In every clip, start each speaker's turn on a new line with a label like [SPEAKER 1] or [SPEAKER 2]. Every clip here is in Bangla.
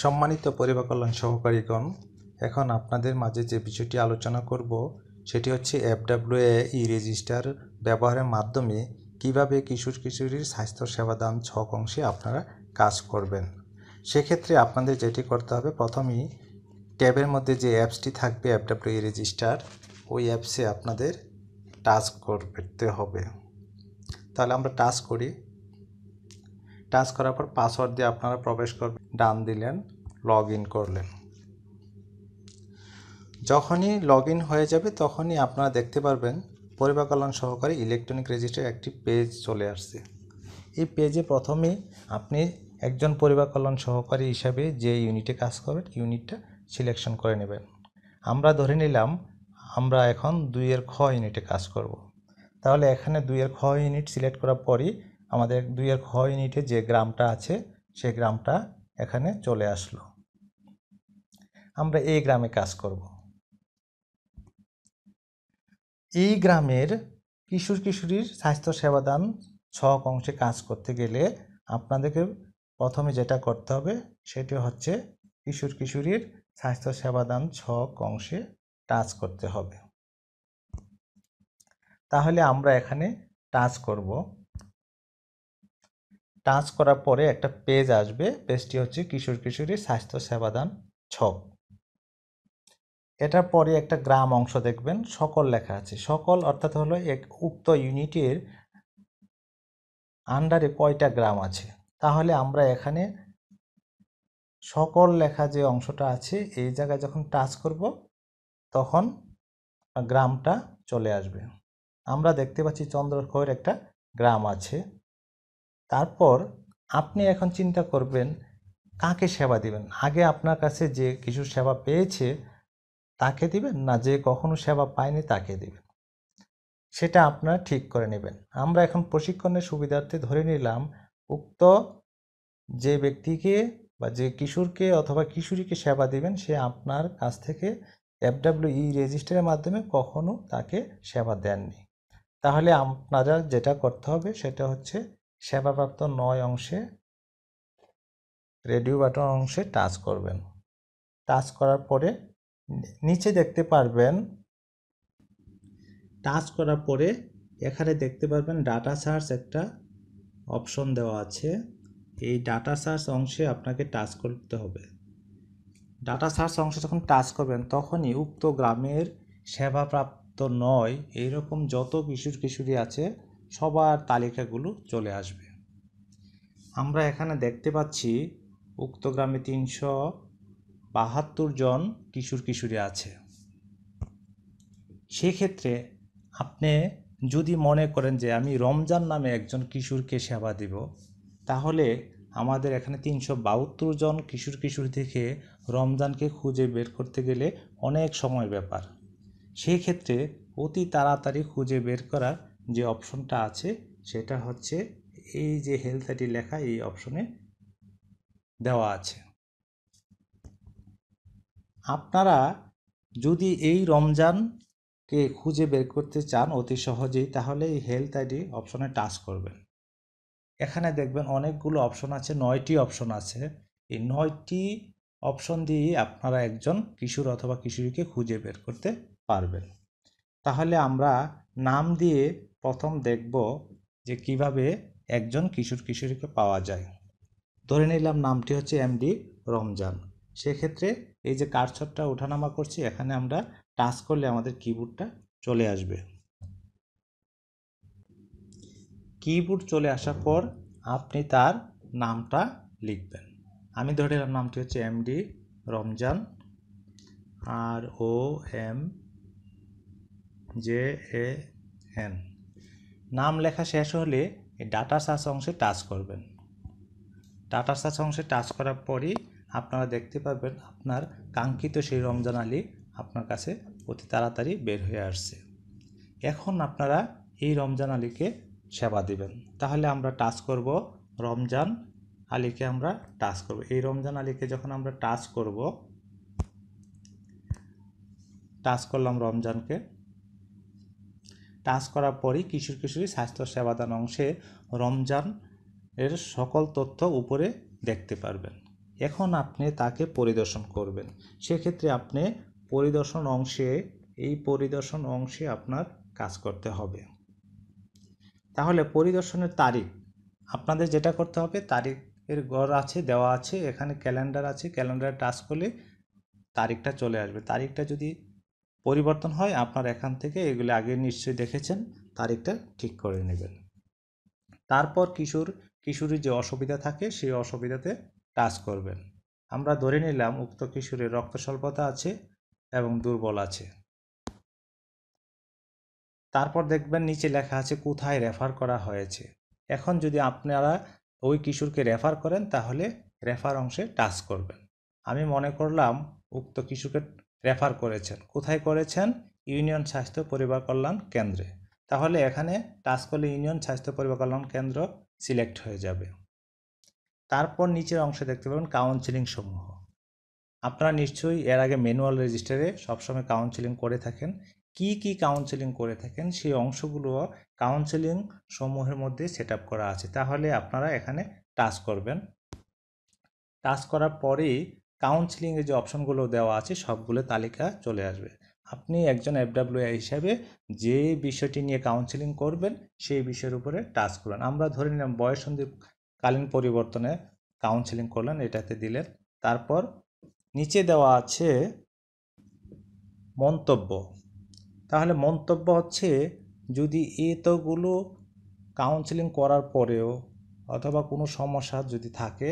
[SPEAKER 1] সম্মানিত পরিবার কল্যাণ সহকারীগণ, এখন আপনাদের মাঝে যে বিষয়টি আলোচনা করব, সেটি হচ্ছে এফডাব্লিউএ ই রেজিস্টার ব্যবহারের মাধ্যমে কীভাবে কিশোর কিশোরীর স্বাস্থ্য সেবাদান ছক অংশে আপনারা কাজ করবেন। সেক্ষেত্রে আপনাদের যেটি করতে হবে, প্রথমেই ট্যাবের মধ্যে যে অ্যাপসটি থাকবে, এফডাব্লিউ ই রেজিস্টার, ওই অ্যাপসে আপনাদের টাচ করতে হবে। তাহলে আমরা টাচ করি। টাচ করার পর পাসওয়ার্ড দিয়ে আপনারা প্রবেশ করবেন, ডান দিলেন লগ ইন করলেন। যখনই লগ ইন হয়ে যাবে, তখনই আপনারা দেখতে পারবেন পরিবার কল্যাণ সহকারী ইলেকট্রনিক রেজিস্টার একটি পেজ চলে আসছে। এই পেজে প্রথমে আপনি একজন পরিবার কল্যাণ সহকারী হিসাবে যে ইউনিটে কাজ করবেন ইউনিটটা সিলেকশন করে নেবেন। আমরা ধরে নিলাম, আমরা এখন দুইয়ের খ ইউনিটে কাজ করব। তাহলে এখানে দুইয়ের খ ইউনিট সিলেক্ট করার পরই আমাদের দুইয়ের খ ইউনিটে যে গ্রামটা আছে, সে গ্রামটা এখানে চলে আসলো। আমরা এই গ্রামে কাজ করব। এই গ্রামের কিশোর কিশোরীর স্বাস্থ্য সেবাদান ছক অংশে কাজ করতে গেলে আপনাদেরকে প্রথমে যেটা করতে হবে, সেটি হচ্ছে কিশোর কিশোরীর স্বাস্থ্য সেবাদান ছক অংশে টাচ করতে হবে। তাহলে আমরা এখানে টাচ করব। টাচ করার পরে একটা পেজ আসবে, পেজটি হচ্ছে কিশোর কিশোরী স্বাস্থ্য সেবাদান ছক। এটার পরে একটা গ্রাম অংশ দেখবেন, সকল লেখা আছে। সকল অর্থাৎ হলো এক উক্ত ইউনিটের আন্ডারে কয়টা গ্রাম আছে? তাহলে আমরা এখানে সকল লেখা যে অংশটা আছে, এই জায়গায় যখন টাচ করব, তখন গ্রামটা চলে আসবে। আমরা দেখতে পাচ্ছি চন্দ্রক্ষয়ের একটা গ্রাম আছে। তারপর আপনি এখন চিন্তা করবেন, কাকে সেবা দিবেন? আগে আপনার কাছে যে কিছু সেবা পেয়েছে, তাকে দিবেন না যে কখনো সেবা পায়নি তাকে দিবেন? সেটা আপনারা ঠিক করে নেবেন। আমরা এখন প্রশিক্ষণের সুবিধার্থে ধরে নিলাম, উক্ত যে ব্যক্তিকে বা যে কিশোরকে অথবা কিশোরীকে সেবা দিবেন, সে আপনার কাছ থেকে এফডাব্লিউ ই রেজিস্টারের মাধ্যমে কখনো তাকে সেবা দেননি। তাহলে আপনারা যেটা করতে হবে, সেটা হচ্ছে সেবাপ্রাপ্ত নয় অংশে রেডিও বাটন অংশে টাচ করবেন। টাচ করার পরে নিচে দেখতে পারবেন, টাচ করার পরে এখানে দেখতে পারবেন ডাটা সার্চ একটা অপশন দেওয়া আছে। এই ডাটা সার্চ অংশে আপনাকে টাচ করতে হবে। ডাটা সার্চ অংশে যখন টাচ করবেন, তখনই উক্ত গ্রামের সেবাপ্রাপ্ত নয়, এইরকম যত কিশোর কিশোরী আছে সবার তালিকাগুলো চলে আসবে। আমরা এখানে দেখতে পাচ্ছি, উক্ত গ্রামে তিনশো বাহাত্তর জন কিশোর কিশোরী আছে। সেক্ষেত্রে আপনি যদি মনে করেন যে আমি রমজান নামে একজন কিশোরকে সেবা দিব, তাহলে আমাদের এখানে তিনশো বাহাত্তর জন কিশোর কিশোরী থেকে রমজানকে খুঁজে বের করতে গেলে অনেক সময় ব্যাপার। সেই ক্ষেত্রে অতি তাড়াতাড়ি খুঁজে বের করার যে অপশনটা আছে, সেটা হচ্ছে এই যে হেলথ আইডি লেখা এই অপশনে দেওয়া আছে। আপনারা যদি এই রমজানকে খুঁজে বের করতে চান অতি সহজেই, তাহলে এই হেলথ আইডি অপশনে টাচ করবেন। এখানে দেখবেন অনেকগুলো অপশন আছে, নয়টি অপশন আছে। এই নয়টি অপশন দিয়ে আপনারা একজন কিশোর অথবা কিশোরীকে খুঁজে বের করতে পারবেন। তাহলে আমরা নাম দিয়ে প্রথম দেখব যে কীভাবে একজন কিশোর কিশোরীকে পাওয়া যায়। ধরে নিলাম নামটি হচ্ছে এমডি রমজান। সেক্ষেত্রে এই যে কারছটটা ওঠানামা করছি, এখানে আমরা টাচ করলে আমাদের কিবোর্ডটা চলে আসবে। কিবোর্ড চলে আসার পর আপনি তার নামটা লিখবেন। আমি ধরে নিলাম নামটি হচ্ছে MD Ramzan, R O M J A N. নাম লেখা শেষ হলে এই ডাটা সার্চ অংশে টাচ করবেন। ডাটা সার্চ অংশে টাচ করার পরই আপনারা দেখতে পাবেন আপনার কাঙ্ক্ষিত সেই রমজান আলী আপনার কাছে অতি তাড়াতাড়ি বের হয়ে আসছে। এখন আপনারা এই রমজান আলীকে সেবা দিবেন। তাহলে আমরা টাচ করব, রমজান আলীকে আমরা টাচ করব। এই রমজান আলীকে যখন আমরা টাচ করব টাচ করলাম রমজানকে টাচ করার পরই কিশোর কিশোরী স্বাস্থ্য সেবাদান অংশে রমজান এর সকল তথ্য উপরে দেখতে পারবেন। এখন আপনি তাকে পরিদর্শন করবেন। সেক্ষেত্রে আপনি পরিদর্শন অংশে, এই পরিদর্শন অংশে আপনার কাজ করতে হবে। তাহলে পরিদর্শনের তারিখ, আপনাদের যেটা করতে হবে, তারিখের ঘর আছে, দেওয়া আছে, এখানে ক্যালেন্ডার আছে, ক্যালেন্ডারে টাচ করলে তারিখটা চলে আসবে। তারিখটা যদি পরিবর্তন হয়, আপনার এখান থেকে এগুলো আগে নিশ্চয়ই দেখেছেন, তারিখটা ঠিক করে নেবেন। তারপর কিশোর, কিশোরীর যে অসুবিধা থাকে সেই অসুবিধাতে টাচ করবেন। আমরা ধরে নিলাম উক্ত কিশোরের রক্ত স্বল্পতা আছে এবং দুর্বল আছে। তারপর দেখবেন নিচে লেখা আছে, কোথায় রেফার করা হয়েছে। এখন যদি আপনারা ওই কিশোরকে রেফার করেন, তাহলে রেফার অংশে টাচ করবেন। আমি মনে করলাম উক্ত কিশোরকে রেফার করেছেন। কোথায় করেছেন? ইউনিয়ন স্বাস্থ্য পরিবার কল্যাণ কেন্দ্রে। তাহলে এখানে টাচ করলে ইউনিয়ন স্বাস্থ্য পরিবার কল্যাণ কেন্দ্র সিলেক্ট হয়ে যাবে। তারপর নিচের অংশে দেখতে পাবেন কাউন্সিলিং সমূহ। আপনারা নিশ্চয়ই এর আগে ম্যানুয়াল রেজিস্টারে সবসময় কাউন্সিলিং করে থাকেন। কি কি কাউন্সিলিং করে থাকেন সেই অংশগুলো কাউন্সিলিং সমূহের মধ্যে সেট করা আছে। তাহলে আপনারা এখানে টাচ করবেন। টাচ করার পরেই কাউন্সিলিংয়ের যে অপশনগুলো দেওয়া আছে, সবগুলো তালিকা চলে আসবে। আপনি একজন এফডাব্লিউ হিসাবে যে বিষয়টি নিয়ে কাউন্সিলিং করবেন, সেই বিষয়ের উপরে টাচ করবেন আমরা ধরে নিলাম বয়সন্ধিকালীন পরিবর্তনে কাউন্সিলিং করলেন, এটাতে দিলেন। তারপর নিচে দেওয়া আছে মন্তব্য। তাহলে মন্তব্য হচ্ছে, যদি এতগুলো কাউন্সিলিং করার পরেও অথবা কোনো সমস্যা যদি থাকে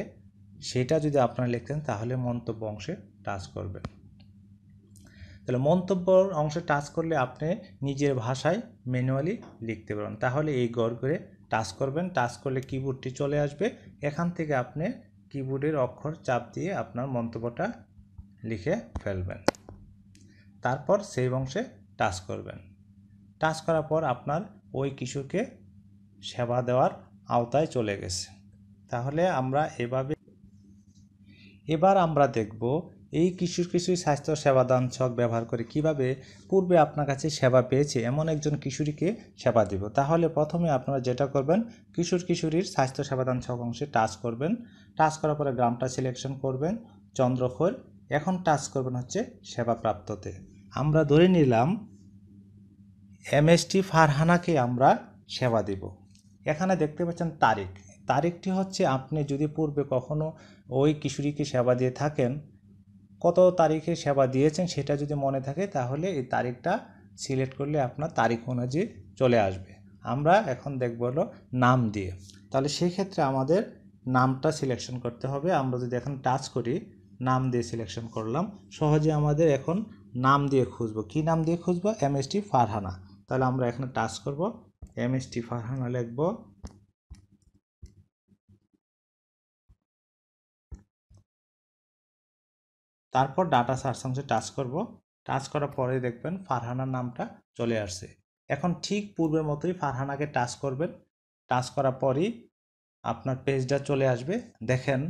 [SPEAKER 1] সেটা যদি আপনারা লিখতেন, তাহলে মন্তব্য অংশে টাচ করবেন। তাহলে মন্তব্য অংশে টাচ করলে আপনি নিজের ভাষায় ম্যানুয়ালি লিখতে পারবেন। তাহলে এই গড় করে টাচ করবেন। টাচ করলে কিবোর্ডটি চলে আসবে। এখান থেকে আপনি কিবোর্ডের অক্ষর চাপ দিয়ে আপনার মন্তব্যটা লিখে ফেলবেন। তারপর সেই অংশে টাচ করবেন। টাচ করার পর আপনার ওই কিশোরকে সেবা দেওয়ার আওতায় চলে গেছে। তাহলে আমরা এভাবে এবার আমরা দেখব এই কিশোর কিশোরী স্বাস্থ্য সেবাদান ছক ব্যবহার করে কীভাবে পূর্বে আপনার কাছে সেবা পেয়েছে এমন একজন কিশোরীকে সেবা দিব। তাহলে প্রথমে আপনারা যেটা করবেন, কিশোর কিশোরীর স্বাস্থ্য সেবাদান ছক অংশে টাচ করবেন। টাচ করার পরে গ্রামটা সিলেকশন করবেন চন্দ্রখোল এখন টাচ করবেন হচ্ছে সেবা প্রাপ্ততে আমরা ধরে নিলাম এমএসটি ফারহানাকে আমরা সেবা দিব। এখানে দেখতে পাচ্ছেন তারিখ। তারিখটি হচ্ছে আপনি যদি পূর্বে কখনো ওই কিশোরীকে সেবা দিয়ে থাকেন, কত তারিখে সেবা দিয়েছেন সেটা যদি মনে থাকে তাহলে এই তারিখটা সিলেক্ট করলে আপনার তারিখ অনুযায়ী চলে আসবে। আমরা এখন দেখব হলো নাম দিয়ে। তাহলে সেক্ষেত্রে আমাদের নামটা সিলেকশন করতে হবে। আমরা যদি এখন টাচ করি, নাম দিয়ে সিলেকশন করলাম, সহজে আমাদের এখন নাম দিয়ে খুঁজবো। কি নাম দিয়ে খুঁজবো? M S T Farhana. তাহলে আমরা এখানে টাচ করব, এম এস টি ফারহানা লিখব। তারপর ডাটা সার্চ অংশে টাচ করব। টাচ করার পরে দেখবেন ফারহানার নামটা চলে আসছে। এখন ঠিক পূর্বের মতোই ফারহানাকে টাচ করবেন। টাচ করার পরই আপনার পেজটা চলে আসবে। দেখেন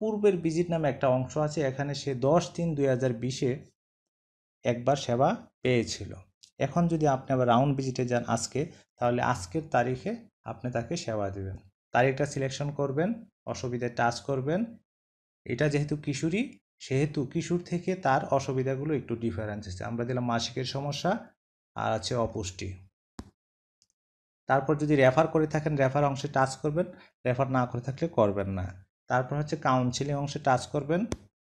[SPEAKER 1] পূর্বের ভিজিট নামে একটা অংশ আছে, এখানে সে দশ তিন দুই হাজার বিশে একবার সেবা পেয়েছিল। এখন যদি আপনি আবার রাউন্ড ভিজিটে যান আজকে, তাহলে আজকের তারিখে আপনি তাকে সেবা দেবেন। তারিখটা সিলেকশন করবেন, অসুবিধায় টাচ করবেন। এটা যেহেতু কিশোরী সেহেতু কিশোর থেকে তার অসুবিধাগুলো একটু ডিফারেন্স আছে। আমরা দিলাম মাসিকের সমস্যা, আর আছে অপুষ্টি। তারপর যদি রেফার করে থাকেন রেফার অংশে টাচ করবেন রেফার না করে থাকলে করবেন না। তারপর হচ্ছে কাউন্সিলিং অংশে টাচ করবেন।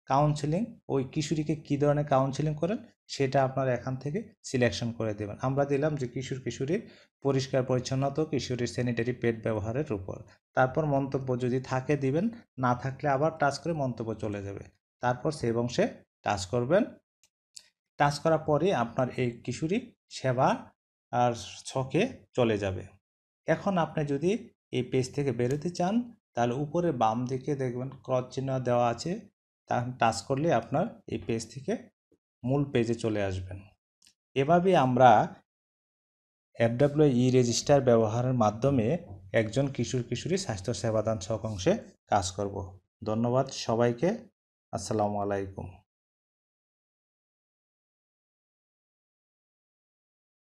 [SPEAKER 1] কাউন্সিলিং ওই কিশোরীকে কী ধরনের কাউন্সিলিং করেন, সেটা আপনারা এখান থেকে সিলেকশন করে দেবেন। আমরা দিলাম যে কিশোর কিশোরীর পরিষ্কার, পরিচ্ছন্নতা, কিশোরীর স্যানিটারি পেড ব্যবহারের উপর। তারপর মন্তব্য যদি থাকে দিবেন, না থাকলে আবার টাচ করে মন্তব্য চলে যাবে। তারপর সেই অংশে টাচ করবেন। টাচ করার পরে আপনার এই কিশোরী সেবা আর ছকে চলে যাবে। এখন আপনি যদি এই পেজ থেকে বেরোতে চান, তাহলে উপরে বাম দিকে দেখবেন ক্রস চিহ্ন দেওয়া আছে। তা টাচ করলে আপনার এই পেজ থেকে মূল পেজে চলে আসবেন। এভাবে আমরা এফডাব্লিউ ই রেজিস্টার ব্যবহারের মাধ্যমে একজন কিশোর কিশোরী স্বাস্থ্য সেবাদান ছক অংশে কাজ করব। ধন্যবাদ সবাইকে। আসসালামু আলাইকুম।